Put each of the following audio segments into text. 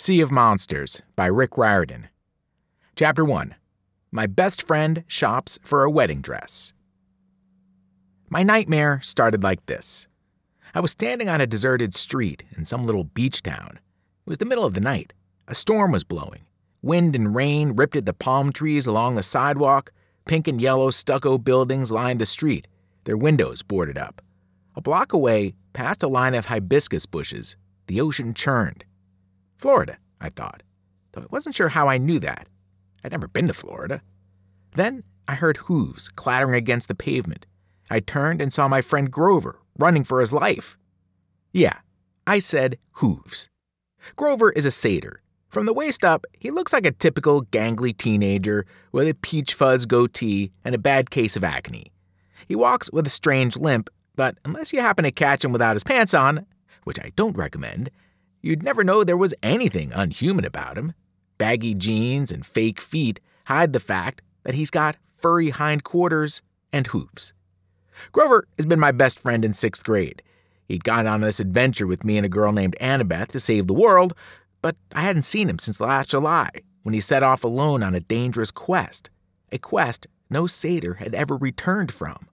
Sea of Monsters by Rick Riordan. Chapter 1 My Best Friend Shops for a Wedding Dress. My nightmare started like this I was standing on a deserted street in some little beach town. It was the middle of the night. A storm was blowing. Wind and rain ripped at the palm trees along the sidewalk. Pink and yellow stucco buildings lined the street, their windows boarded up. A block away, past a line of hibiscus bushes, the ocean churned. Florida, I thought, though I wasn't sure how I knew that. I'd never been to Florida. Then I heard hooves clattering against the pavement. I turned and saw my friend Grover running for his life. Yeah, I said hooves. Grover is a satyr. From the waist up, he looks like a typical gangly teenager with a peach fuzz goatee and a bad case of acne. He walks with a strange limp, but unless you happen to catch him without his pants on, which I don't recommend, You'd never know there was anything unhuman about him. Baggy jeans and fake feet hide the fact that he's got furry hindquarters and hooves. Grover has been my best friend in sixth grade. He'd gone on this adventure with me and a girl named Annabeth to save the world, but I hadn't seen him since last July when he set off alone on a dangerous quest, a quest no satyr had ever returned from.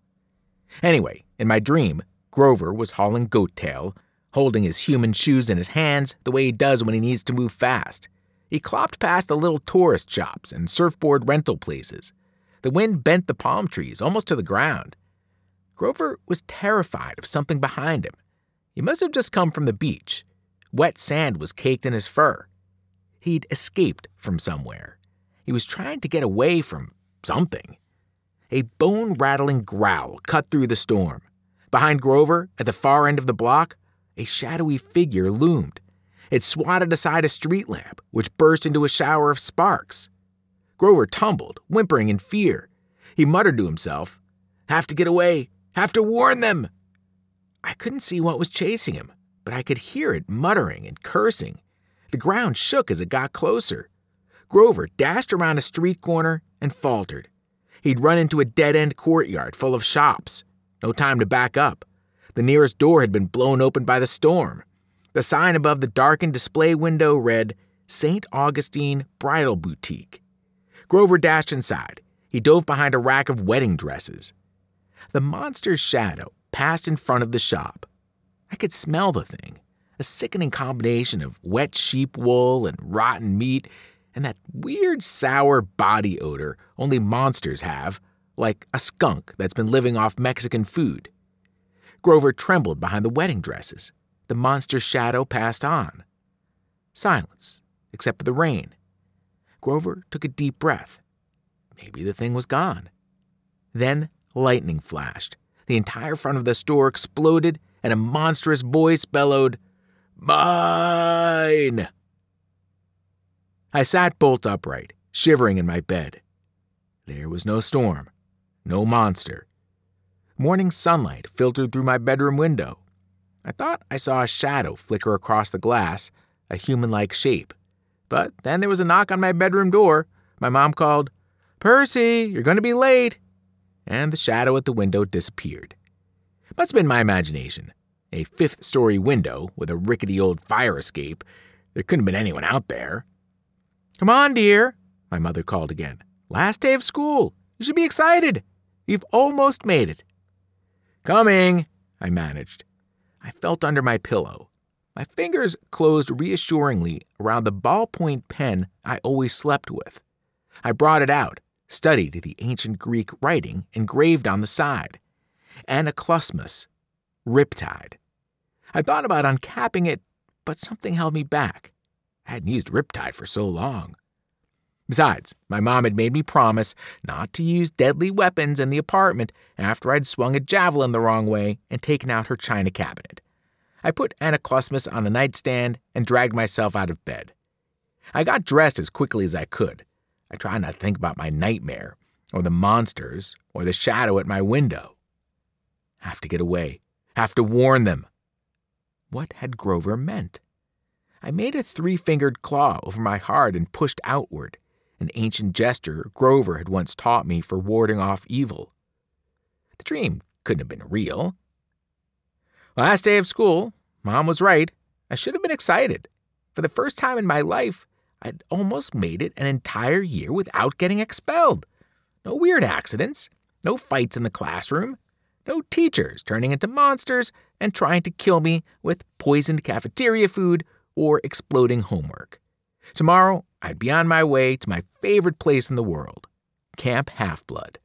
Anyway, in my dream, Grover was hauling goat tail holding his human shoes in his hands the way he does when he needs to move fast. He clopped past the little tourist shops and surfboard rental places. The wind bent the palm trees almost to the ground. Grover was terrified of something behind him. He must have just come from the beach. Wet sand was caked in his fur. He'd escaped from somewhere. He was trying to get away from something. A bone rattling growl cut through the storm. Behind Grover, at the far end of the block, a shadowy figure loomed. It swatted aside a street lamp, which burst into a shower of sparks. Grover tumbled, whimpering in fear. He muttered to himself, Have to get away! Have to warn them! I couldn't see what was chasing him, but I could hear it muttering and cursing. The ground shook as it got closer. Grover dashed around a street corner and faltered. He'd run into a dead end courtyard full of shops. No time to back up. The nearest door had been blown open by the storm. The sign above the darkened display window read, St. Augustine Bridal Boutique. Grover dashed inside. He dove behind a rack of wedding dresses. The monster's shadow passed in front of the shop. I could smell the thing a sickening combination of wet sheep wool and rotten meat, and that weird sour body odor only monsters have, like a skunk that's been living off Mexican food. Grover trembled behind the wedding dresses. The monster's shadow passed on. Silence, except for the rain. Grover took a deep breath. Maybe the thing was gone. Then lightning flashed. The entire front of the store exploded, and a monstrous voice bellowed, Mine! I sat bolt upright, shivering in my bed. There was no storm, no monster, Morning sunlight filtered through my bedroom window. I thought I saw a shadow flicker across the glass, a human like shape. But then there was a knock on my bedroom door. My mom called, Percy, you're going to be late. And the shadow at the window disappeared. Must have been my imagination. A fifth story window with a rickety old fire escape. There couldn't have been anyone out there. Come on, dear, my mother called again. Last day of school. You should be excited. You've almost made it. Coming, I managed. I felt under my pillow. My fingers closed reassuringly around the ballpoint pen I always slept with. I brought it out, studied the ancient Greek writing engraved on the side. Anaklusmos, riptide. I thought about uncapping it, but something held me back. I hadn't used riptide for so long. Besides, my mom had made me promise not to use deadly weapons in the apartment after I'd swung a javelin the wrong way and taken out her china cabinet. I put Anaklusmos on a nightstand and dragged myself out of bed. I got dressed as quickly as I could. I tried not to think about my nightmare, or the monsters, or the shadow at my window. Have to get away. Have to warn them. What had Grover meant? I made a three fingered claw over my heart and pushed outward an ancient gesture Grover had once taught me for warding off evil. The dream couldn't have been real. Last day of school, Mom was right. I should have been excited. for the first time in my life, I'd almost made it an entire year without getting expelled. No weird accidents, no fights in the classroom, no teachers turning into monsters and trying to kill me with poisoned cafeteria food or exploding homework. Tomorrow, I'd be on my way to my favorite place in the world, Camp Half Blood.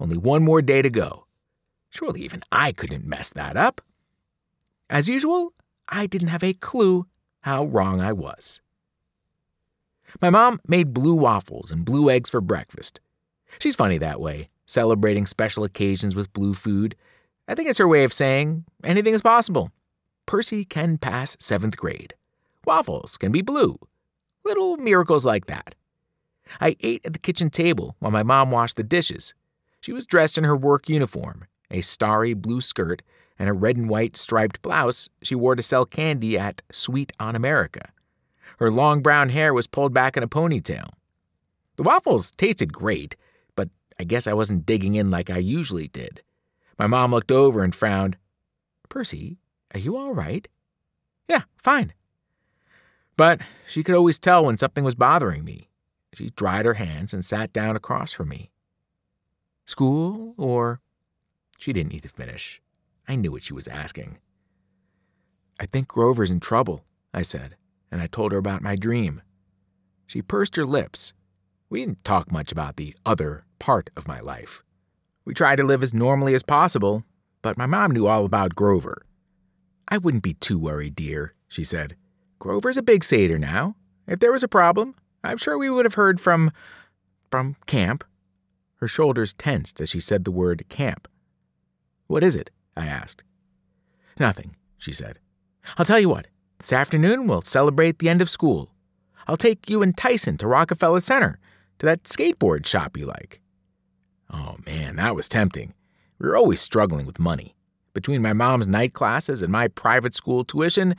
Only one more day to go. Surely even I couldn't mess that up. As usual, I didn't have a clue how wrong I was. My mom made blue waffles and blue eggs for breakfast. She's funny that way, celebrating special occasions with blue food. I think it's her way of saying anything is possible. Percy can pass seventh grade. Waffles can be blue. Little miracles like that. I ate at the kitchen table while my mom washed the dishes. She was dressed in her work uniform, a starry blue skirt, and a red and white striped blouse she wore to sell candy at Sweet on America. Her long brown hair was pulled back in a ponytail. The waffles tasted great, but I guess I wasn't digging in like I usually did. My mom looked over and frowned. Percy, are you all right? Yeah, fine. But she could always tell when something was bothering me. She dried her hands and sat down across from me. School or. She didn't need to finish. I knew what she was asking. I think Grover's in trouble, I said, and I told her about my dream. She pursed her lips. We didn't talk much about the other part of my life. We tried to live as normally as possible, but my mom knew all about Grover. I wouldn't be too worried, dear, she said. Grover's a big satyr now. If there was a problem, I'm sure we would have heard from. from camp. Her shoulders tensed as she said the word camp. What is it? I asked. Nothing, she said. I'll tell you what, this afternoon we'll celebrate the end of school. I'll take you and Tyson to Rockefeller Center, to that skateboard shop you like. Oh man, that was tempting. We were always struggling with money. Between my mom's night classes and my private school tuition,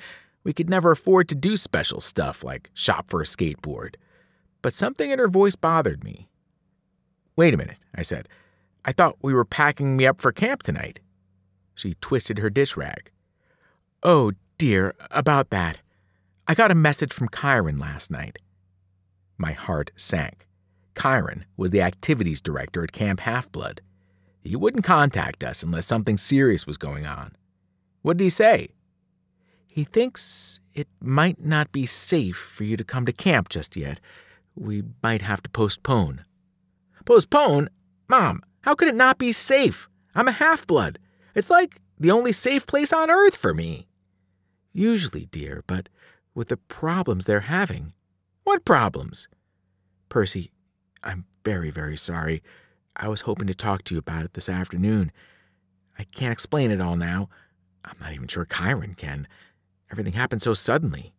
we could never afford to do special stuff like shop for a skateboard. But something in her voice bothered me. Wait a minute, I said. I thought we were packing me up for camp tonight. She twisted her dish rag. Oh, dear, about that. I got a message from Chiron last night. My heart sank. Chiron was the activities director at Camp Half Blood. He wouldn't contact us unless something serious was going on. What did he say? He thinks it might not be safe for you to come to camp just yet. We might have to postpone. Postpone? Mom, how could it not be safe? I'm a half blood. It's like the only safe place on earth for me. Usually, dear, but with the problems they're having. What problems? Percy, I'm very, very sorry. I was hoping to talk to you about it this afternoon. I can't explain it all now. I'm not even sure Chiron can. Everything happened so suddenly.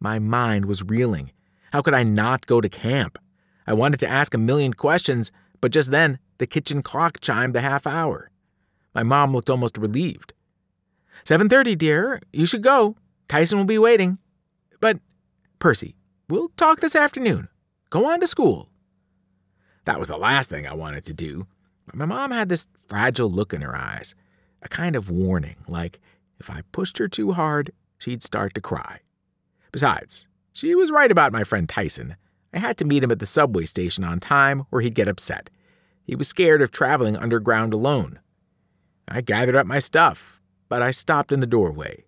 My mind was reeling. How could I not go to camp? I wanted to ask a million questions, but just then the kitchen clock chimed the half hour. My mom looked almost relieved. 7:30, dear. You should go. Tyson will be waiting. But Percy, we'll talk this afternoon. Go on to school. That was the last thing I wanted to do. But my mom had this fragile look in her eyes, a kind of warning, like if I pushed her too hard, she'd start to cry. Besides, she was right about my friend Tyson. I had to meet him at the subway station on time or he'd get upset. He was scared of traveling underground alone. I gathered up my stuff, but I stopped in the doorway.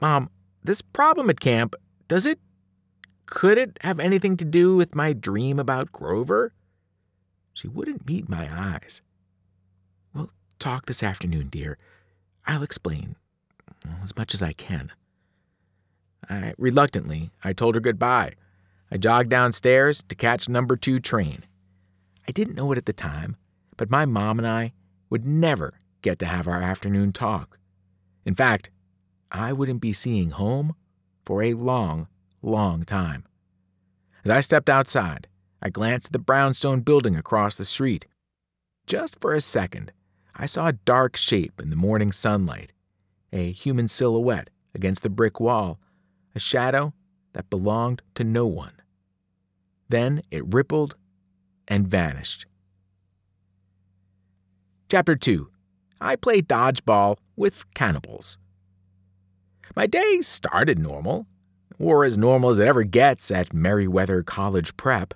Mom, this problem at camp, does it. could it have anything to do with my dream about Grover? She wouldn't meet my eyes. We'll talk this afternoon, dear. I'll explain as much as I can. I, reluctantly, I told her goodbye. I jogged downstairs to catch number two train. I didn't know it at the time, but my mom and I would never get to have our afternoon talk. In fact, I wouldn't be seeing home for a long, long time. As I stepped outside, I glanced at the brownstone building across the street. Just for a second, I saw a dark shape in the morning sunlight a human silhouette against the brick wall, a shadow that belonged to no one. Then it rippled and vanished. Chapter 2 I Play Dodgeball with Cannibals. My day started normal. or as normal as it ever gets at Meriwether College Prep.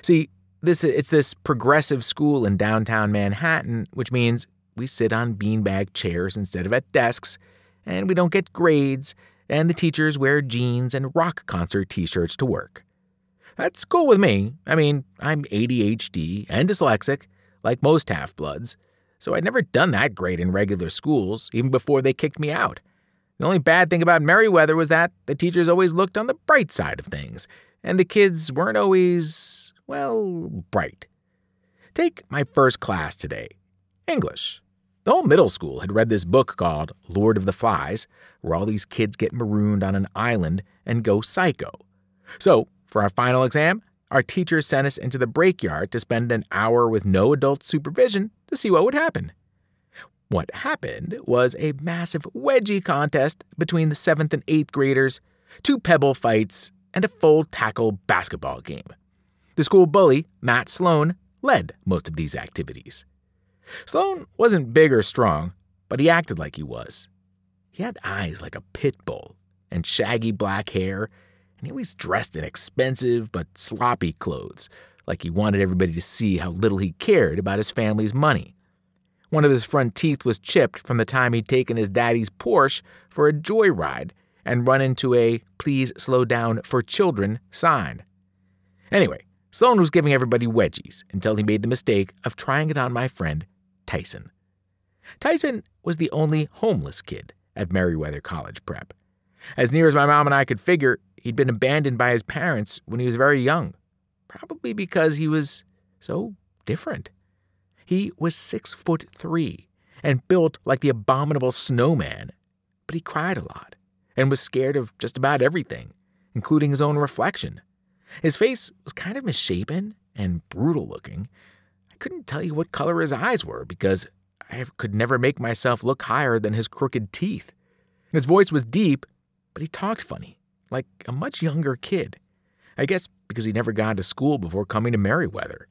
See, this it's this progressive school in downtown Manhattan, which means we sit on beanbag chairs instead of at desks, and we don't get grades, and the teachers wear jeans and rock concert t-shirts to work. That's cool with me. I mean, I'm ADHD and dyslexic, like most half-bloods, so I'd never done that great in regular schools, even before they kicked me out. The only bad thing about Meriwether was that the teachers always looked on the bright side of things, and the kids weren't always, well, bright. Take my first class today English. The whole middle school had read this book called Lord of the Flies, where all these kids get marooned on an island and go psycho. So, for our final exam, our teachers sent us into the break yard to spend an hour with no adult supervision to see what would happen. What happened was a massive wedgie contest between the 7th and 8th graders, two pebble fights, and a full tackle basketball game. The school bully, Matt Sloan, led most of these activities. Sloan wasn't big or strong, but he acted like he was. He had eyes like a pit bull and shaggy black hair and he always dressed in expensive but sloppy clothes, like he wanted everybody to see how little he cared about his family's money. One of his front teeth was chipped from the time he'd taken his daddy's Porsche for a joyride and run into a please slow down for children sign. Anyway, Sloan was giving everybody wedgies until he made the mistake of trying it on my friend, Tyson. Tyson was the only homeless kid at Meriwether College Prep. As near as my mom and I could figure, He'd been abandoned by his parents when he was very young, probably because he was so different. He was six foot three and built like the abominable snowman, but he cried a lot and was scared of just about everything, including his own reflection. His face was kind of misshapen and brutal looking. Couldn't tell you what color his eyes were because I could never make myself look higher than his crooked teeth. His voice was deep, but he talked funny like a much younger kid. I guess because he never got to school before coming to Meriwether.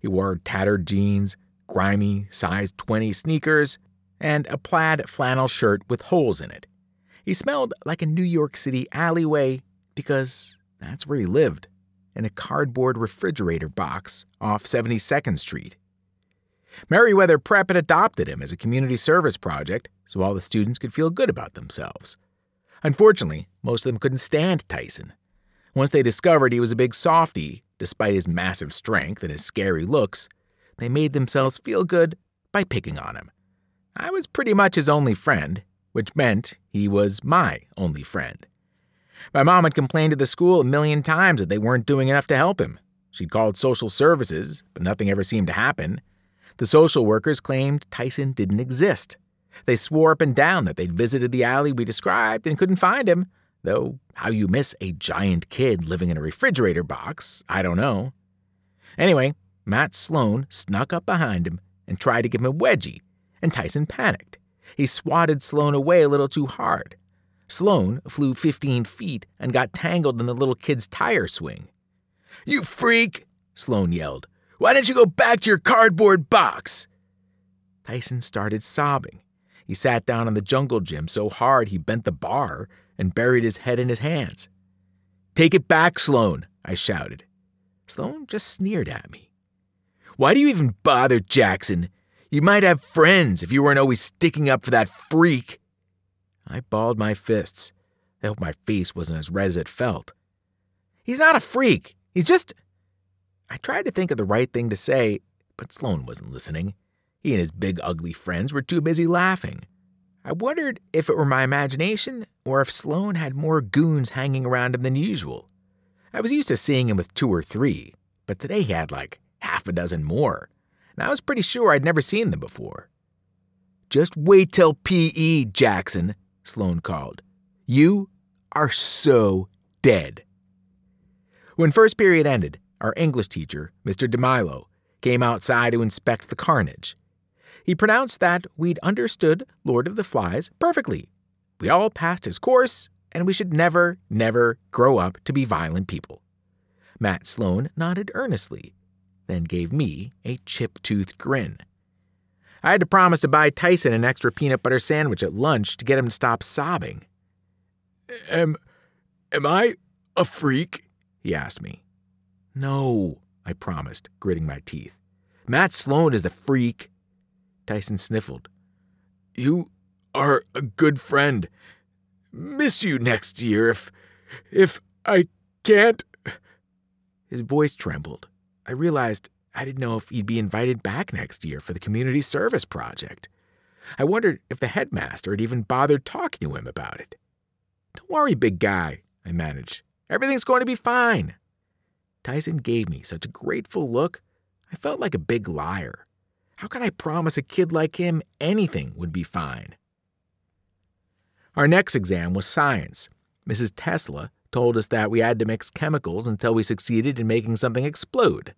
He wore tattered jeans, grimy, size 20 sneakers, and a plaid flannel shirt with holes in it. He smelled like a New York City alleyway because that's where he lived, in a cardboard refrigerator box off 72nd Street. Meriwether Prep had adopted him as a community service project so all the students could feel good about themselves. Unfortunately, most of them couldn't stand Tyson. Once they discovered he was a big softy, despite his massive strength and his scary looks, they made themselves feel good by picking on him. I was pretty much his only friend, which meant he was my only friend. My mom had complained to the school a million times that they weren't doing enough to help him. She'd called social services, but nothing ever seemed to happen. The social workers claimed Tyson didn't exist. They swore up and down that they'd visited the alley we described and couldn't find him, though how you miss a giant kid living in a refrigerator box, I don't know. Anyway, Matt Sloan snuck up behind him and tried to give him a wedgie, and Tyson panicked. He swatted Sloan away a little too hard. Sloan flew 15 feet and got tangled in the little kid's tire swing. You freak! Sloan yelled. Why don't you go back to your cardboard box? Tyson started sobbing. He sat down on the jungle gym so hard he bent the bar and buried his head in his hands. Take it back, Sloan, I shouted. Sloan just sneered at me. Why do you even bother, Jackson? You might have friends if you weren't always sticking up for that freak. I balled my fists. I hope my face wasn't as red as it felt. He's not a freak. He's just. I tried to think of the right thing to say, but Sloan wasn't listening. He and his big ugly friends were too busy laughing. I wondered if it were my imagination or if Sloan had more goons hanging around him than usual. I was used to seeing him with two or three, but today he had like half a dozen more, and I was pretty sure I'd never seen them before. Just wait till PE, Jackson, Sloan called. You are so dead. When first period ended, our English teacher, Mr. DeMilo, came outside to inspect the carnage. He pronounced that we'd understood Lord of the Flies perfectly. We all passed his course, and we should never, never grow up to be violent people. Matt Sloan nodded earnestly, then gave me a chip toothed grin. I had to promise to buy Tyson an extra peanut butter sandwich at lunch to get him to stop sobbing. Am, Am I a freak? he asked me. No, I promised, gritting my teeth. Matt Sloan is the freak. Tyson sniffled. You are a good friend. Miss you next year if. if I can't. His voice trembled. I realized I didn't know if he'd be invited back next year for the community service project. I wondered if the headmaster had even bothered talking to him about it. Don't worry, big guy, I managed. Everything's going to be fine. Tyson gave me such a grateful look, I felt like a big liar. How could I promise a kid like him anything would be fine? Our next exam was science. Mrs. Tesla told us that we had to mix chemicals until we succeeded in making something explode.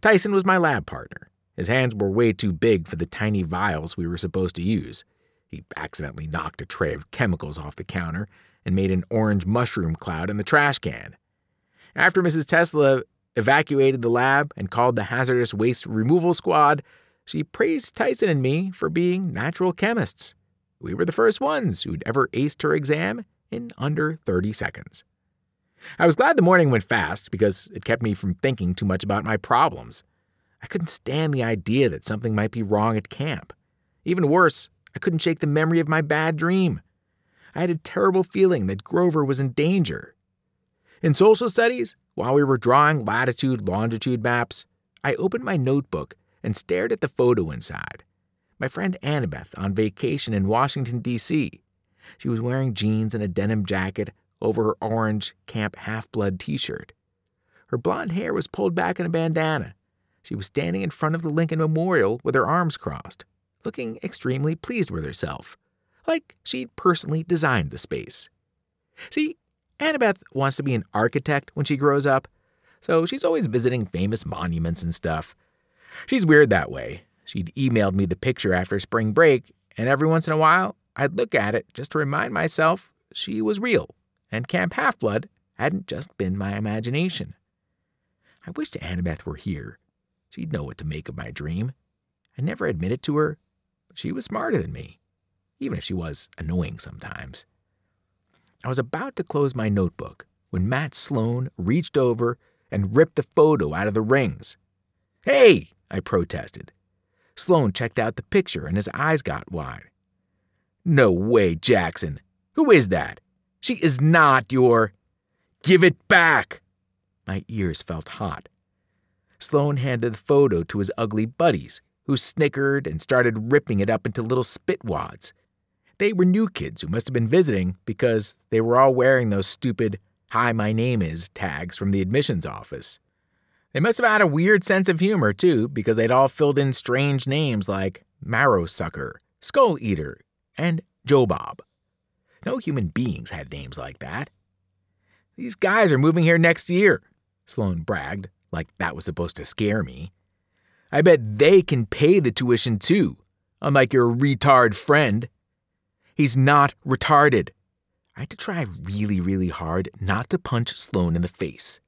Tyson was my lab partner. His hands were way too big for the tiny vials we were supposed to use. He accidentally knocked a tray of chemicals off the counter and made an orange mushroom cloud in the trash can. After Mrs. Tesla evacuated the lab and called the hazardous waste removal squad, she praised Tyson and me for being natural chemists. We were the first ones who'd ever aced her exam in under 30 seconds. I was glad the morning went fast because it kept me from thinking too much about my problems. I couldn't stand the idea that something might be wrong at camp. Even worse, I couldn't shake the memory of my bad dream. I had a terrible feeling that Grover was in danger. In social studies, while we were drawing latitude longitude maps, I opened my notebook and stared at the photo inside. My friend Annabeth on vacation in Washington, D.C. She was wearing jeans and a denim jacket over her orange Camp Half Blood t shirt. Her blonde hair was pulled back in a bandana. She was standing in front of the Lincoln Memorial with her arms crossed, looking extremely pleased with herself, like she'd personally designed the space. See, Annabeth wants to be an architect when she grows up, so she's always visiting famous monuments and stuff. She's weird that way. She'd emailed me the picture after spring break, and every once in a while, I'd look at it just to remind myself she was real, and Camp Half Blood hadn't just been my imagination. I wished Annabeth were here. She'd know what to make of my dream. I never admitted to her, but she was smarter than me, even if she was annoying sometimes. I was about to close my notebook when Matt Sloan reached over and ripped the photo out of the rings. Hey, I protested. Sloan checked out the picture and his eyes got wide. No way, Jackson. Who is that? She is not your. Give it back! My ears felt hot. Sloan handed the photo to his ugly buddies, who snickered and started ripping it up into little spit wads. They were new kids who must have been visiting because they were all wearing those stupid Hi, my name is tags from the admissions office. They must have had a weird sense of humor, too, because they'd all filled in strange names like Marrow Sucker, Skull Eater, and Joe Bob. No human beings had names like that. These guys are moving here next year, Sloan bragged, like that was supposed to scare me. I bet they can pay the tuition too, unlike your retard friend. He's not retarded. I had to try really, really hard not to punch Sloan in the face.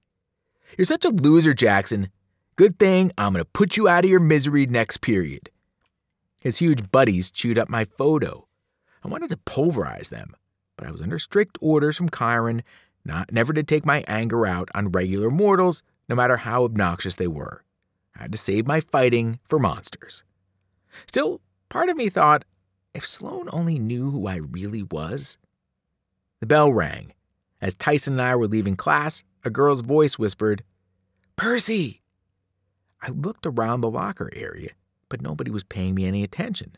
You're such a loser, Jackson. Good thing I'm going to put you out of your misery next period. His huge buddies chewed up my photo. I wanted to pulverize them, but I was under strict orders from Chiron not never to take my anger out on regular mortals, no matter how obnoxious they were. I had to save my fighting for monsters. Still, part of me thought if Sloan only knew who I really was. The bell rang. As Tyson and I were leaving class, a girl's voice whispered, Percy! I looked around the locker area, but nobody was paying me any attention,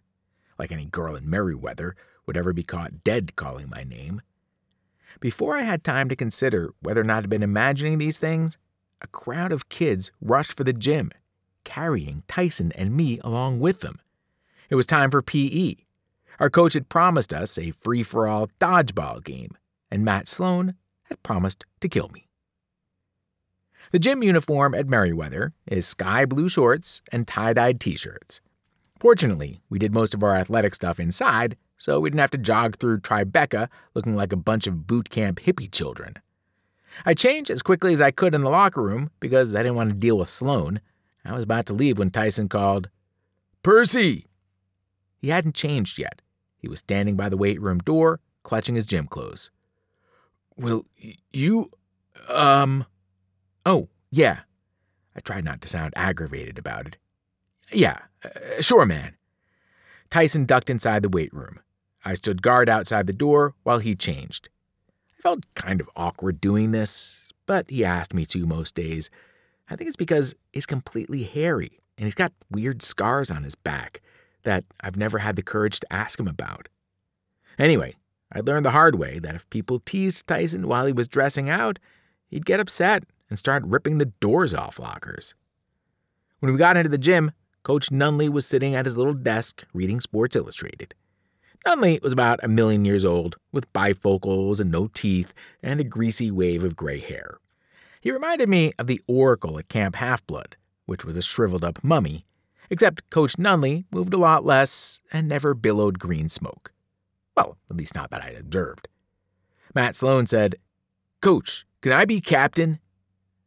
like any girl in Meriwether would ever be caught dead calling my name. Before I had time to consider whether or not I'd been imagining these things, a crowd of kids rushed for the gym, carrying Tyson and me along with them. It was time for PE, our coach had promised us a free for all dodgeball game, and Matt Sloan had promised to kill me. The gym uniform at Meriwether is sky blue shorts and tie dyed t shirts. Fortunately, we did most of our athletic stuff inside, so we didn't have to jog through Tribeca looking like a bunch of boot camp hippie children. I changed as quickly as I could in the locker room because I didn't want to deal with Sloan. I was about to leave when Tyson called, Percy! He hadn't changed yet, he was standing by the weight room door, clutching his gym clothes. Will you, um, oh, yeah. I tried not to sound aggravated about it. Yeah, uh, sure, man. Tyson ducked inside the weight room. I stood guard outside the door while he changed. I felt kind of awkward doing this, but he asked me to most days. I think it's because he's completely hairy and he's got weird scars on his back that I've never had the courage to ask him about. Anyway, I learned the hard way that if people teased Tyson while he was dressing out, he'd get upset and start ripping the doors off lockers. When we got into the gym, Coach Nunley was sitting at his little desk reading Sports Illustrated. Nunley was about a million years old, with bifocals and no teeth, and a greasy wave of gray hair. He reminded me of the Oracle at Camp Half Blood, which was a shriveled up mummy, except Coach Nunley moved a lot less and never billowed green smoke. Well, at least not that I'd observed. Matt Sloan said, Coach, can I be captain?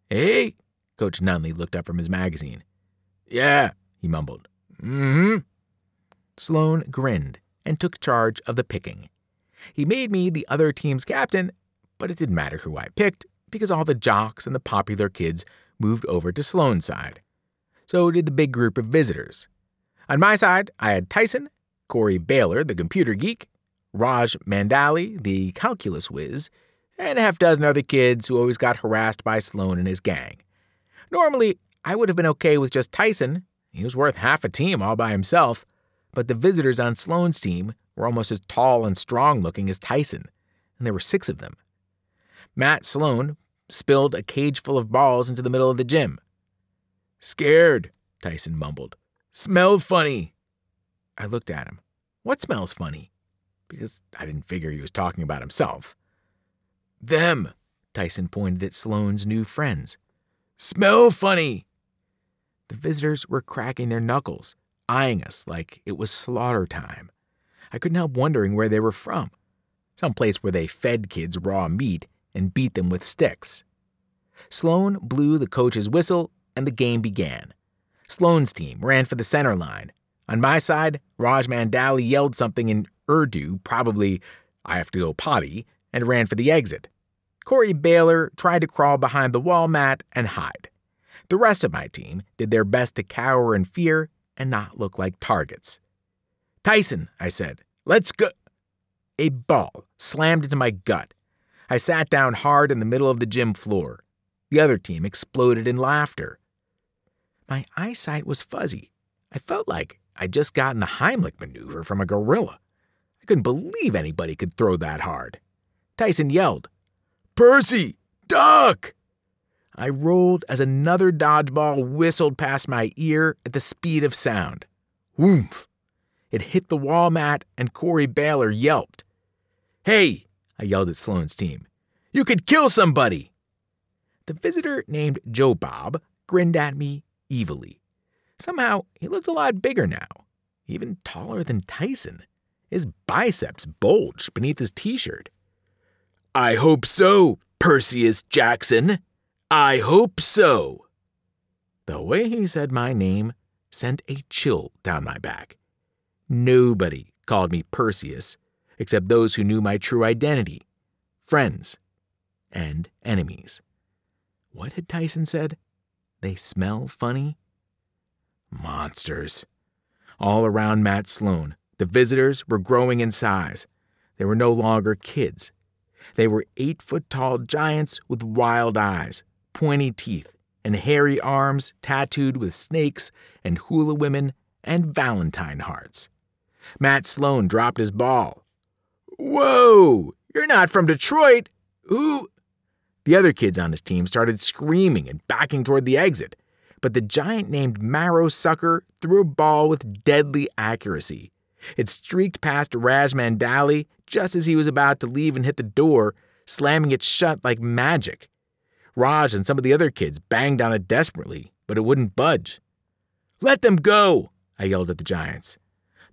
Hey, Coach Nunley looked up from his magazine. Yeah, he mumbled. Mm hmm. Sloan grinned and took charge of the picking. He made me the other team's captain, but it didn't matter who I picked because all the jocks and the popular kids moved over to Sloan's side. So did the big group of visitors. On my side, I had Tyson, Corey Baylor, the computer geek, Raj Mandali, the calculus whiz, and a half dozen other kids who always got harassed by Sloan and his gang. Normally, I would have been okay with just Tyson. He was worth half a team all by himself. But the visitors on Sloan's team were almost as tall and strong looking as Tyson, and there were six of them. Matt Sloan spilled a cage full of balls into the middle of the gym. Scared, Tyson mumbled. Smelled funny. I looked at him. What smells funny? Because I didn't figure he was talking about himself. Them, Tyson pointed at Sloan's new friends. Smell funny. The visitors were cracking their knuckles, eyeing us like it was slaughter time. I couldn't help wondering where they were from. Some place where they fed kids raw meat and beat them with sticks. Sloan blew the coach's whistle and the game began. Sloan's team ran for the center line. On my side, Raj Mandali yelled something in Urdu, probably, I have to go potty, and ran for the exit. Corey Baylor tried to crawl behind the wall mat and hide. The rest of my team did their best to cower in fear and not look like targets. Tyson, I said, let's go. A ball slammed into my gut. I sat down hard in the middle of the gym floor. The other team exploded in laughter. My eyesight was fuzzy. I felt like I'd just gotten the Heimlich maneuver from a gorilla. I couldn't believe anybody could throw that hard. Tyson yelled, Percy, duck! I rolled as another dodgeball whistled past my ear at the speed of sound. Whoomph! It hit the wall mat, and Corey Baylor yelped. Hey, I yelled at Sloan's team. You could kill somebody! The visitor named Joe Bob grinned at me evilly. Somehow, he looked a lot bigger now, even taller than Tyson. His biceps bulged beneath his t shirt. I hope so, Perseus Jackson. I hope so. The way he said my name sent a chill down my back. Nobody called me Perseus except those who knew my true identity friends and enemies. What had Tyson said? They smell funny? Monsters. All around Matt Sloan, the visitors were growing in size. They were no longer kids. They were eight foot tall giants with wild eyes, pointy teeth, and hairy arms tattooed with snakes and hula women and Valentine hearts. Matt Sloan dropped his ball. Whoa! You're not from Detroit! Who? The other kids on his team started screaming and backing toward the exit, but the giant named Marrow Sucker threw a ball with deadly accuracy. It streaked past Raj Mandali just as he was about to leave and hit the door, slamming it shut like magic. Raj and some of the other kids banged on it desperately, but it wouldn't budge. Let them go! I yelled at the giants.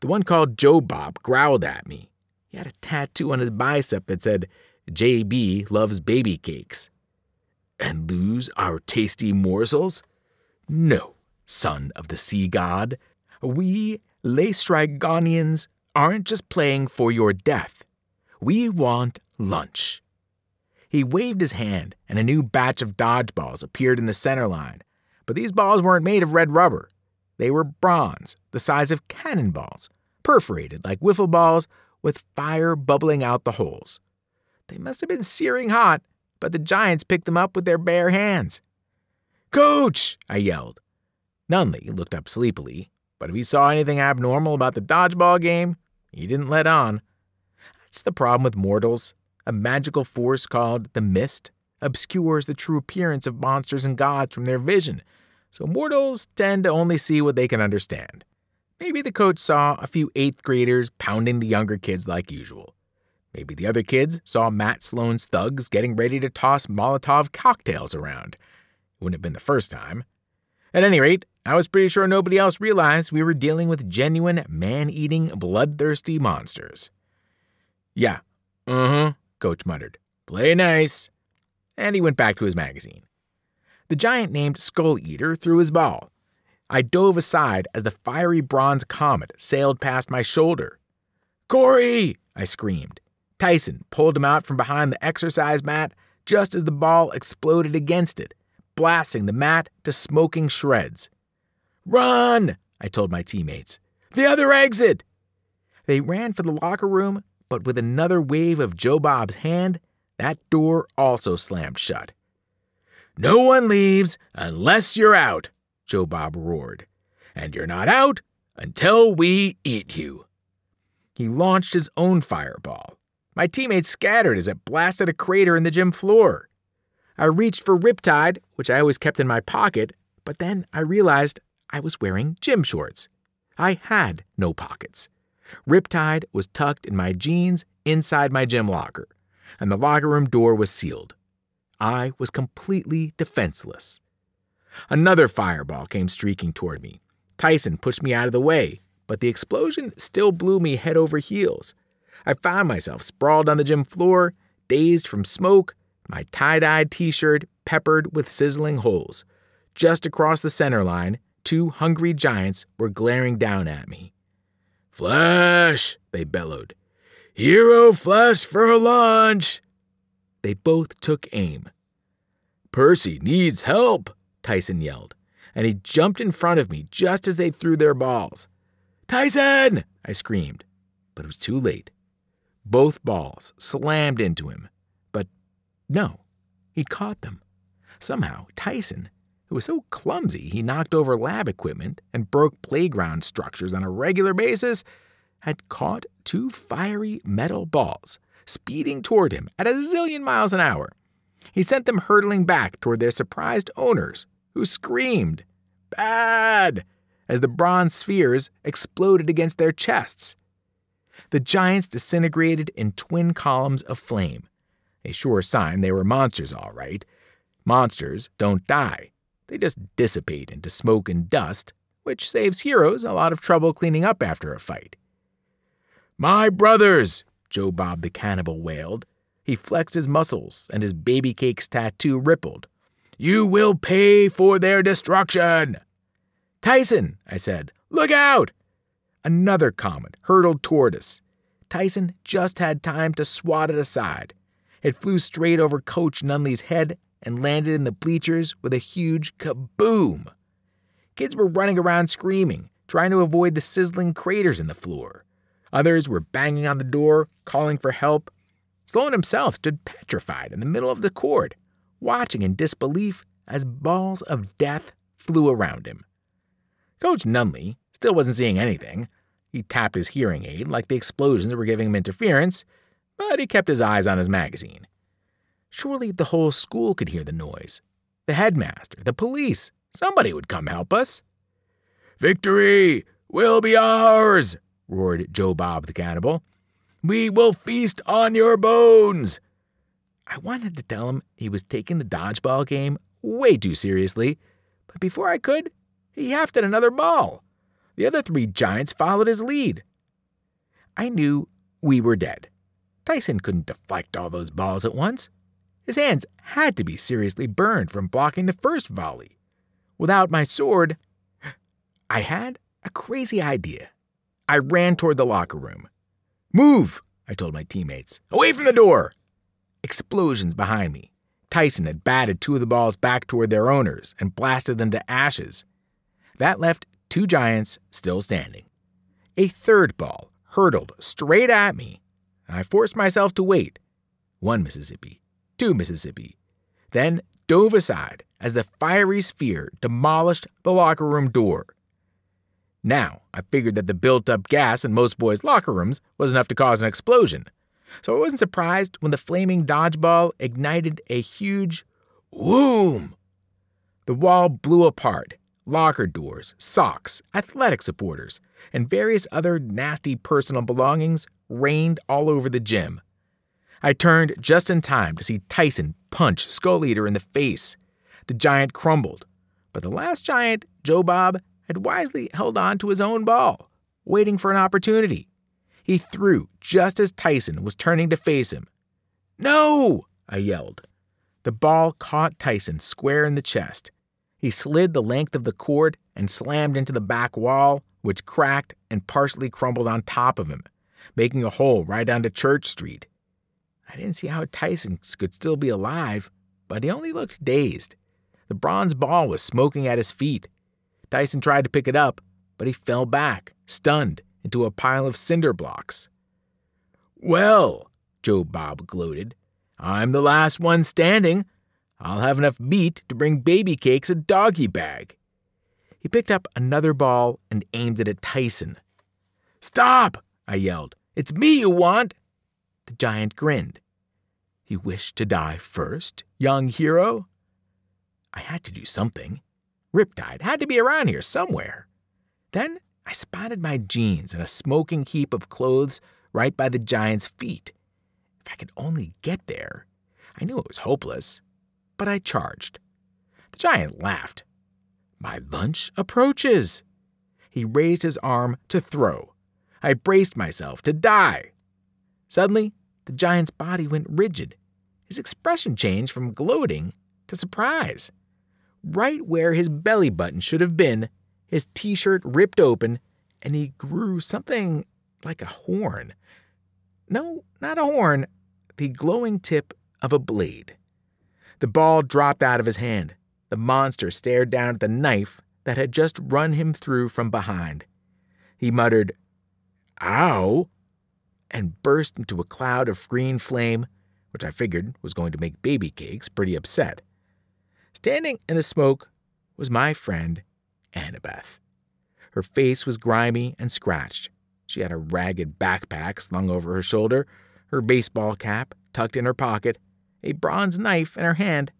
The one called Joe Bob growled at me. He had a tattoo on his bicep that said, JB loves baby cakes. And lose our tasty morsels? No, son of the sea god. We Laestrygonians aren't just playing for your death. We want lunch. He waved his hand, and a new batch of dodgeballs appeared in the center line. But these balls weren't made of red rubber. They were bronze, the size of cannonballs, perforated like wiffle balls, with fire bubbling out the holes. They must have been searing hot, but the Giants picked them up with their bare hands. Coach! I yelled. Nunley looked up sleepily, but if he saw anything abnormal about the dodgeball game, he didn't let on. That's the problem with mortals a magical force called the mist obscures the true appearance of monsters and gods from their vision, so mortals tend to only see what they can understand. Maybe the coach saw a few eighth graders pounding the younger kids like usual. Maybe the other kids saw Matt Sloan's thugs getting ready to toss Molotov cocktails around. It wouldn't have been the first time. At any rate, I was pretty sure nobody else realized we were dealing with genuine man eating, bloodthirsty monsters. Yeah, uh huh, Coach muttered. Play nice. And he went back to his magazine. The giant named Skull Eater threw his ball. I dove aside as the fiery bronze comet sailed past my shoulder. Corey! I screamed. Tyson pulled him out from behind the exercise mat just as the ball exploded against it, blasting the mat to smoking shreds. Run! I told my teammates. The other exit! They ran for the locker room but with another wave of Joe Bob's hand, that door also slammed shut. No one leaves unless you're out, Joe Bob roared. And you're not out until we eat you. He launched his own fireball. My teammates scattered as it blasted a crater in the gym floor. I reached for Riptide, which I always kept in my pocket, but then I realized I was wearing gym shorts. I had no pockets. Riptide was tucked in my jeans inside my gym locker, and the locker room door was sealed. I was completely defenseless. Another fireball came streaking toward me. Tyson pushed me out of the way, but the explosion still blew me head over heels. I found myself sprawled on the gym floor, dazed from smoke, my tie dyed t shirt peppered with sizzling holes. Just across the center line, two hungry giants were glaring down at me. Flash, they bellowed. Hero Flash for launch! They both took aim. Percy needs help, Tyson yelled, and he jumped in front of me just as they threw their balls. Tyson! I screamed, but it was too late. Both balls slammed into him, but no, he'd caught them. Somehow, Tyson who was so clumsy he knocked over lab equipment and broke playground structures on a regular basis, had caught two fiery metal balls speeding toward him at a zillion miles an hour. He sent them hurtling back toward their surprised owners, who screamed, Bad! as the bronze spheres exploded against their chests. The giants disintegrated in twin columns of flame, a sure sign they were monsters, all right. Monsters don't die, they just dissipate into smoke and dust, which saves heroes a lot of trouble cleaning up after a fight. My brothers, Joe Bob the cannibal wailed. He flexed his muscles, and his baby cakes tattoo rippled. You will pay for their destruction. Tyson, I said, look out! Another comet hurtled toward us. Tyson just had time to swat it aside. It flew straight over Coach Nunley's head and landed in the bleachers with a huge kaboom. Kids were running around screaming, trying to avoid the sizzling craters in the floor. Others were banging on the door, calling for help. Sloan himself stood petrified in the middle of the court, watching in disbelief as balls of death flew around him. Coach Nunley still wasn't seeing anything. He tapped his hearing aid like the explosions were giving him interference, but he kept his eyes on his magazine. Surely the whole school could hear the noise. The headmaster, the police, somebody would come help us. Victory will be ours, roared Joe Bob the cannibal. We will feast on your bones. I wanted to tell him he was taking the dodgeball game way too seriously, but before I could, he hefted another ball. The other three giants followed his lead. I knew we were dead. Tyson couldn't deflect all those balls at once. His hands had to be seriously burned from blocking the first volley. Without my sword, I had a crazy idea. I ran toward the locker room. Move, I told my teammates. Away from the door. Explosions behind me. Tyson had batted two of the balls back toward their owners and blasted them to ashes. That left two giants still standing. A third ball hurtled straight at me. I forced myself to wait. One Mississippi, two Mississippi, then dove aside as the fiery sphere demolished the locker room door. Now, I figured that the built up gas in most boys' locker rooms was enough to cause an explosion. So I wasn't surprised when the flaming dodgeball ignited a huge whoom. The wall blew apart. Locker doors, socks, athletic supporters, and various other nasty personal belongings rained all over the gym. I turned just in time to see Tyson punch Skull Eater in the face. The giant crumbled, but the last giant, Joe Bob, had wisely held on to his own ball, waiting for an opportunity. He threw just as Tyson was turning to face him. No! I yelled. The ball caught Tyson square in the chest. He slid the length of the cord and slammed into the back wall, which cracked and partially crumbled on top of him, making a hole right onto Church Street. I didn't see how Tyson could still be alive, but he only looked dazed. The bronze ball was smoking at his feet. Tyson tried to pick it up, but he fell back, stunned, into a pile of cinder blocks. Well, Joe Bob gloated, I'm the last one standing. I'll have enough meat to bring baby cakes a doggy bag. He picked up another ball and aimed it at Tyson. Stop! I yelled. It's me you want! The giant grinned. You wish to die first, young hero? I had to do something. Riptide had to be around here somewhere. Then I spotted my jeans and a smoking heap of clothes right by the giant's feet. If I could only get there. I knew it was hopeless, but I charged. The giant laughed. My lunch approaches. He raised his arm to throw. I braced myself to die. Suddenly, the giant's body went rigid. His expression changed from gloating to surprise. Right where his belly button should have been, his t shirt ripped open, and he grew something like a horn. No, not a horn, the glowing tip of a blade. The ball dropped out of his hand. The monster stared down at the knife that had just run him through from behind. He muttered, Ow! And burst into a cloud of green flame, which I figured was going to make baby cakes pretty upset. Standing in the smoke was my friend, Annabeth. Her face was grimy and scratched. She had a ragged backpack slung over her shoulder, her baseball cap tucked in her pocket, a bronze knife in her hand,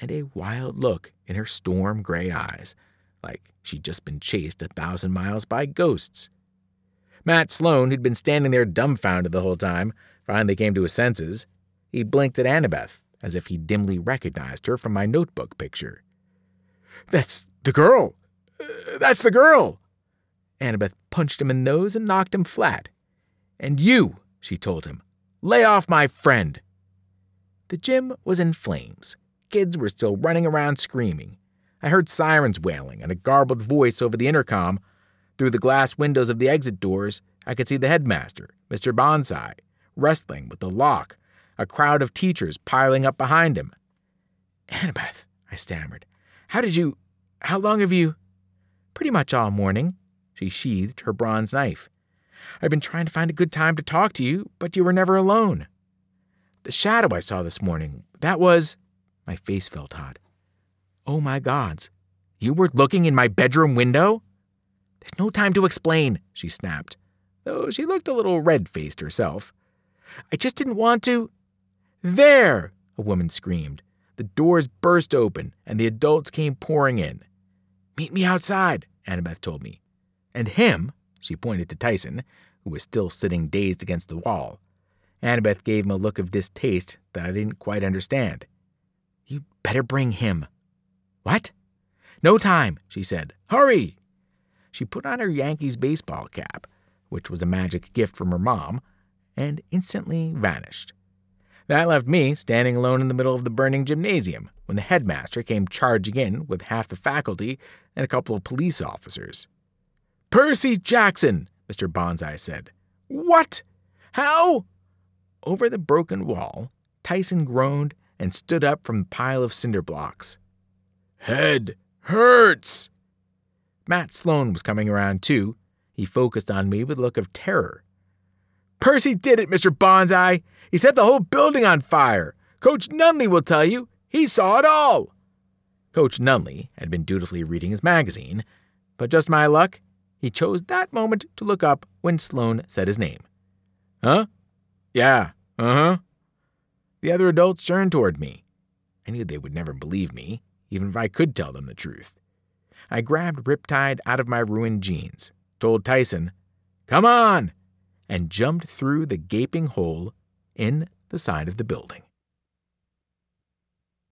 and a wild look in her storm gray eyes, like she'd just been chased a thousand miles by ghosts. Matt Sloan, who'd been standing there dumbfounded the whole time, finally came to his senses. He blinked at Annabeth, as if he dimly recognized her from my notebook picture. That's the girl! Uh, that's the girl! Annabeth punched him in the nose and knocked him flat. And you, she told him, lay off my friend. The gym was in flames. Kids were still running around screaming. I heard sirens wailing and a garbled voice over the intercom. Through the glass windows of the exit doors, I could see the headmaster, Mr. Bonsai, wrestling with the lock a crowd of teachers piling up behind him. Annabeth, I stammered, how did you. How long have you. Pretty much all morning. She sheathed her bronze knife. I've been trying to find a good time to talk to you, but you were never alone. The shadow I saw this morning, that was. My face felt hot. Oh my gods. You were looking in my bedroom window? There's no time to explain, she snapped, though she looked a little red faced herself. I just didn't want to. There! a woman screamed. The doors burst open, and the adults came pouring in. Meet me outside, Annabeth told me. And him, she pointed to Tyson, who was still sitting dazed against the wall. Annabeth gave him a look of distaste that I didn't quite understand. You'd better bring him. What? No time, she said. Hurry! She put on her Yankees baseball cap, which was a magic gift from her mom, and instantly vanished. That left me standing alone in the middle of the burning gymnasium when the headmaster came charging in with half the faculty and a couple of police officers. Percy Jackson, Mr. Bonsai said. What? How? Over the broken wall, Tyson groaned and stood up from the pile of cinder blocks. Head hurts! Matt Sloan was coming around too. He focused on me with a look of terror. Percy did it, Mr. Bonsai! He set the whole building on fire! Coach Nunley will tell you! He saw it all! Coach Nunley had been dutifully reading his magazine, but just my luck, he chose that moment to look up when Sloan said his name. Huh? Yeah, uh huh. The other adults turned toward me. I knew they would never believe me, even if I could tell them the truth. I grabbed Riptide out of my ruined jeans, told Tyson, Come on! and jumped through the gaping hole in the side of the building.